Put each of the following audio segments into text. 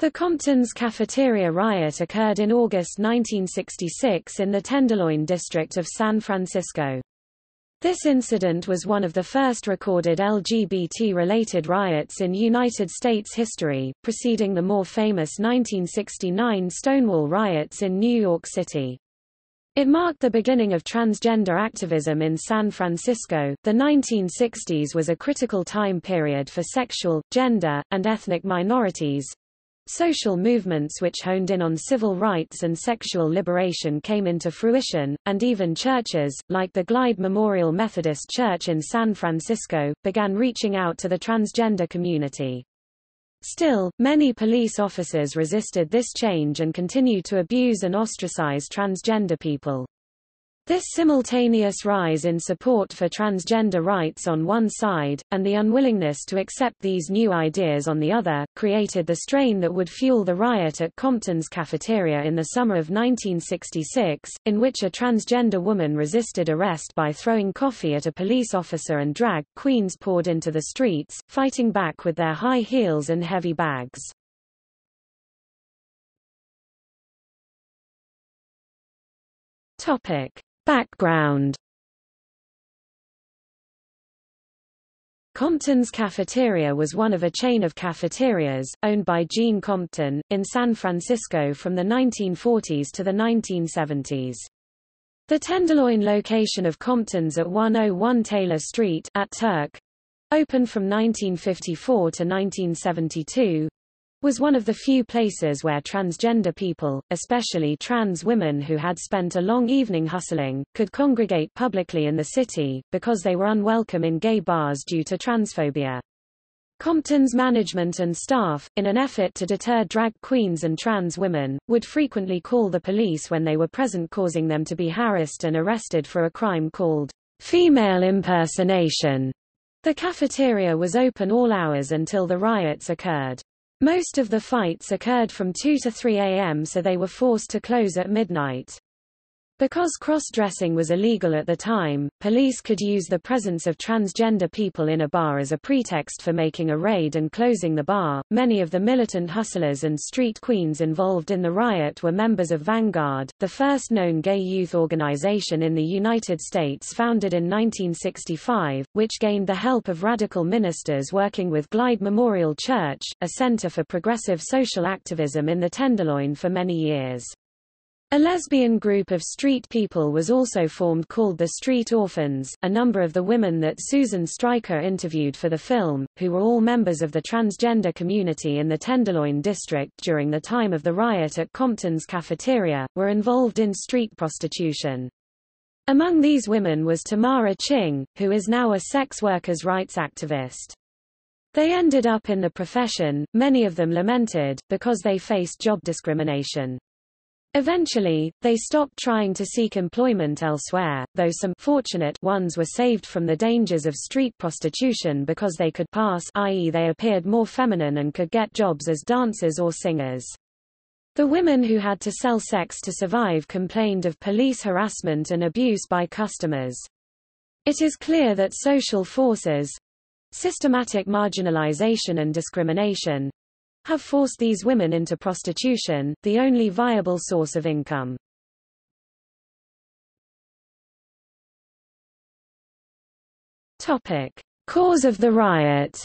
The Compton's cafeteria riot occurred in August 1966 in the Tenderloin district of San Francisco. This incident was one of the first recorded LGBT-related riots in United States history, preceding the more famous 1969 Stonewall riots in New York City. It marked the beginning of transgender activism in San Francisco. The 1960s was a critical time period for sexual, gender, and ethnic minorities, Social movements which honed in on civil rights and sexual liberation came into fruition, and even churches, like the Glide Memorial Methodist Church in San Francisco, began reaching out to the transgender community. Still, many police officers resisted this change and continued to abuse and ostracize transgender people. This simultaneous rise in support for transgender rights on one side, and the unwillingness to accept these new ideas on the other, created the strain that would fuel the riot at Compton's cafeteria in the summer of 1966, in which a transgender woman resisted arrest by throwing coffee at a police officer and drag queens poured into the streets, fighting back with their high heels and heavy bags. Topic. Background Compton's Cafeteria was one of a chain of cafeterias, owned by Gene Compton, in San Francisco from the 1940s to the 1970s. The Tenderloin location of Compton's at 101 Taylor Street at Turk, open from 1954 to 1972, was one of the few places where transgender people, especially trans women who had spent a long evening hustling, could congregate publicly in the city, because they were unwelcome in gay bars due to transphobia. Compton's management and staff, in an effort to deter drag queens and trans women, would frequently call the police when they were present causing them to be harassed and arrested for a crime called female impersonation. The cafeteria was open all hours until the riots occurred. Most of the fights occurred from 2 to 3 a.m. so they were forced to close at midnight. Because cross-dressing was illegal at the time, police could use the presence of transgender people in a bar as a pretext for making a raid and closing the bar. Many of the militant hustlers and street queens involved in the riot were members of Vanguard, the first known gay youth organization in the United States founded in 1965, which gained the help of radical ministers working with Glide Memorial Church, a center for progressive social activism in the Tenderloin for many years. A lesbian group of street people was also formed called the Street Orphans, a number of the women that Susan Stryker interviewed for the film, who were all members of the transgender community in the Tenderloin district during the time of the riot at Compton's cafeteria, were involved in street prostitution. Among these women was Tamara Ching, who is now a sex workers' rights activist. They ended up in the profession, many of them lamented, because they faced job discrimination. Eventually, they stopped trying to seek employment elsewhere, though some fortunate ones were saved from the dangers of street prostitution because they could pass i.e. they appeared more feminine and could get jobs as dancers or singers. The women who had to sell sex to survive complained of police harassment and abuse by customers. It is clear that social forces, systematic marginalization and discrimination, have forced these women into prostitution, the only viable source of income. Topic. Cause of the riot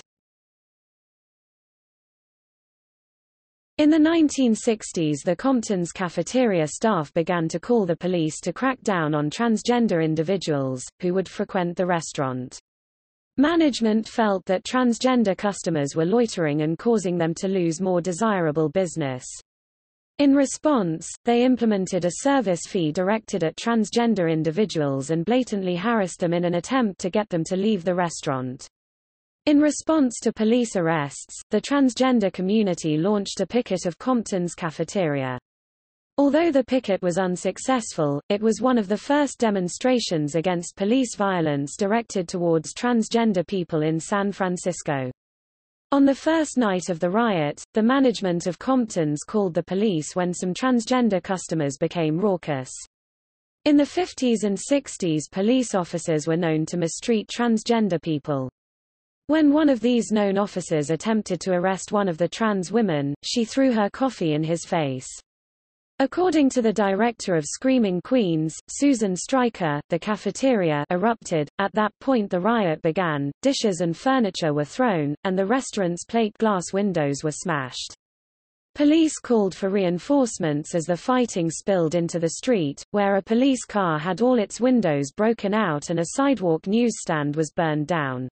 In the 1960s the Compton's cafeteria staff began to call the police to crack down on transgender individuals, who would frequent the restaurant. Management felt that transgender customers were loitering and causing them to lose more desirable business. In response, they implemented a service fee directed at transgender individuals and blatantly harassed them in an attempt to get them to leave the restaurant. In response to police arrests, the transgender community launched a picket of Compton's cafeteria. Although the picket was unsuccessful, it was one of the first demonstrations against police violence directed towards transgender people in San Francisco. On the first night of the riot, the management of Compton's called the police when some transgender customers became raucous. In the 50s and 60s police officers were known to mistreat transgender people. When one of these known officers attempted to arrest one of the trans women, she threw her coffee in his face. According to the director of Screaming Queens, Susan Stryker, the cafeteria erupted. At that point the riot began, dishes and furniture were thrown, and the restaurant's plate glass windows were smashed. Police called for reinforcements as the fighting spilled into the street, where a police car had all its windows broken out and a sidewalk newsstand was burned down.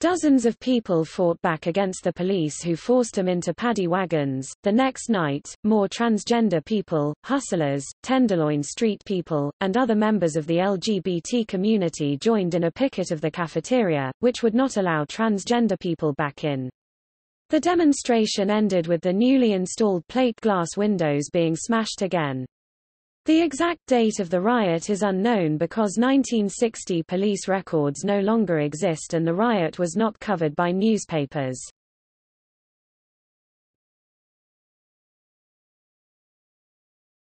Dozens of people fought back against the police who forced them into paddy wagons. The next night, more transgender people, hustlers, Tenderloin Street people, and other members of the LGBT community joined in a picket of the cafeteria, which would not allow transgender people back in. The demonstration ended with the newly installed plate glass windows being smashed again. The exact date of the riot is unknown because 1960 police records no longer exist and the riot was not covered by newspapers.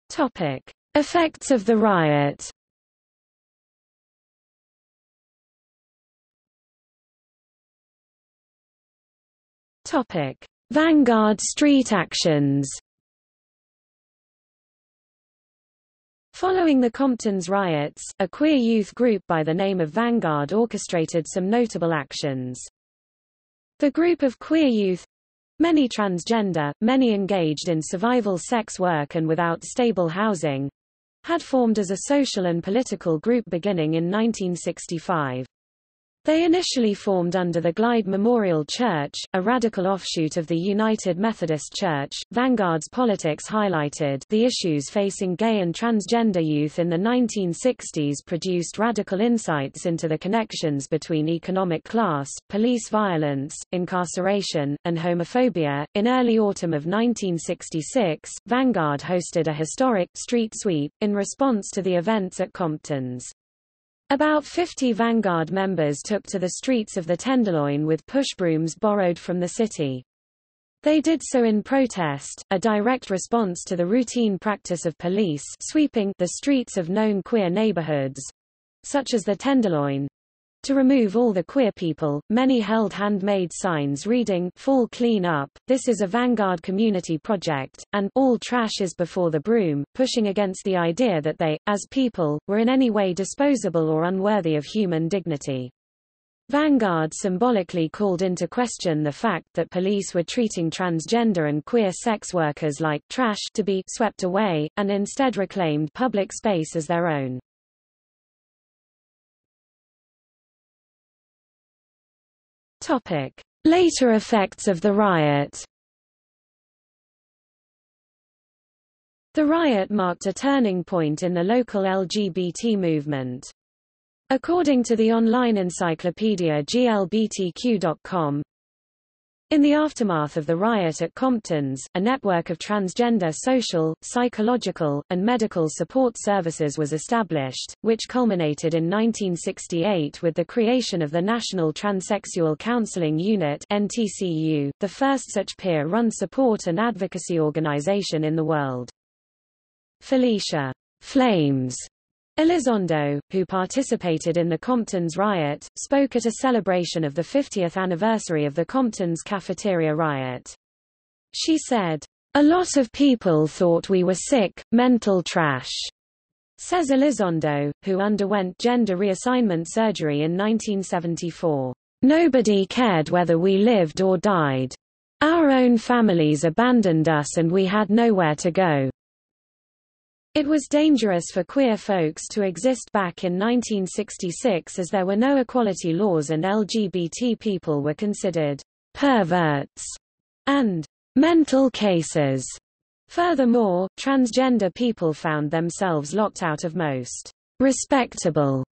Topic: Effects of the riot. Topic: Vanguard street actions. Following the Compton's riots, a queer youth group by the name of Vanguard orchestrated some notable actions. The group of queer youth many transgender, many engaged in survival sex work and without stable housing had formed as a social and political group beginning in 1965. They initially formed under the Glide Memorial Church, a radical offshoot of the United Methodist Church. Vanguard's politics highlighted the issues facing gay and transgender youth in the 1960s produced radical insights into the connections between economic class, police violence, incarceration, and homophobia. In early autumn of 1966, Vanguard hosted a historic street sweep in response to the events at Compton's. About 50 Vanguard members took to the streets of the Tenderloin with pushbrooms borrowed from the city. They did so in protest, a direct response to the routine practice of police sweeping the streets of known queer neighborhoods, such as the Tenderloin, to remove all the queer people, many held handmade signs reading Fall Clean Up, this is a Vanguard community project, and All Trash is Before the Broom, pushing against the idea that they, as people, were in any way disposable or unworthy of human dignity. Vanguard symbolically called into question the fact that police were treating transgender and queer sex workers like trash to be swept away, and instead reclaimed public space as their own. Topic. Later effects of the riot The riot marked a turning point in the local LGBT movement. According to the online encyclopedia glbtq.com, in the aftermath of the riot at Compton's, a network of transgender social, psychological, and medical support services was established, which culminated in 1968 with the creation of the National Transsexual Counseling Unit NTCU, the first such peer-run support and advocacy organization in the world. Felicia Flames Elizondo, who participated in the Compton's riot, spoke at a celebration of the 50th anniversary of the Compton's cafeteria riot. She said, A lot of people thought we were sick, mental trash, says Elizondo, who underwent gender reassignment surgery in 1974. Nobody cared whether we lived or died. Our own families abandoned us and we had nowhere to go. It was dangerous for queer folks to exist back in 1966 as there were no equality laws and LGBT people were considered perverts and mental cases. Furthermore, transgender people found themselves locked out of most respectable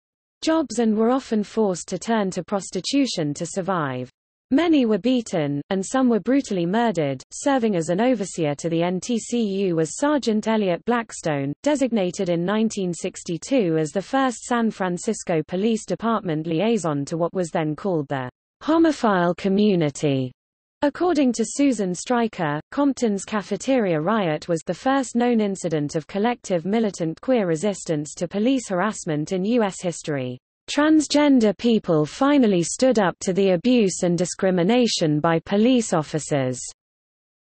jobs and were often forced to turn to prostitution to survive. Many were beaten, and some were brutally murdered. Serving as an overseer to the NTCU was Sergeant Elliot Blackstone, designated in 1962 as the first San Francisco Police Department liaison to what was then called the homophile community. According to Susan Stryker, Compton's cafeteria riot was the first known incident of collective militant queer resistance to police harassment in U.S. history. Transgender people finally stood up to the abuse and discrimination by police officers.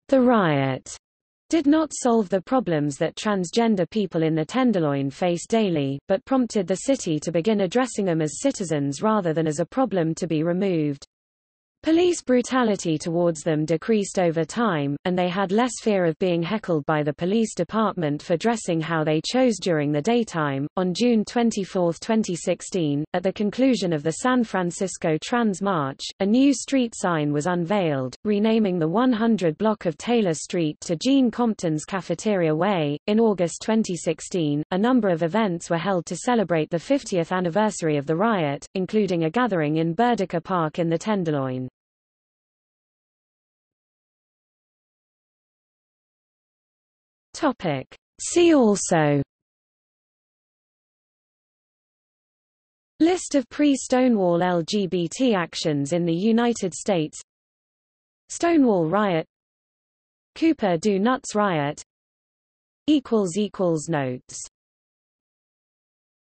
The riot did not solve the problems that transgender people in the Tenderloin face daily, but prompted the city to begin addressing them as citizens rather than as a problem to be removed. Police brutality towards them decreased over time, and they had less fear of being heckled by the police department for dressing how they chose during the daytime. On June 24, 2016, at the conclusion of the San Francisco Trans March, a new street sign was unveiled, renaming the 100 block of Taylor Street to Gene Compton's Cafeteria Way. In August 2016, a number of events were held to celebrate the 50th anniversary of the riot, including a gathering in Boeddeker Park in the Tenderloin. Topic. See also. List of pre-Stonewall LGBT actions in the United States. Stonewall riot. Cooper Do Nuts riot. Notes